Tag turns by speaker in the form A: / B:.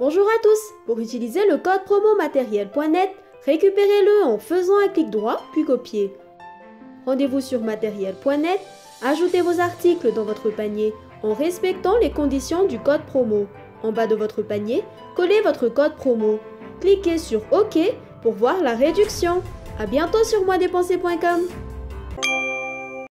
A: Bonjour à tous Pour utiliser le code promo matériel.net, récupérez-le en faisant un clic droit puis copier. Rendez-vous sur matériel.net, ajoutez vos articles dans votre panier en respectant les conditions du code promo. En bas de votre panier, collez votre code promo. Cliquez sur OK pour voir la réduction. A bientôt sur moindépenser.com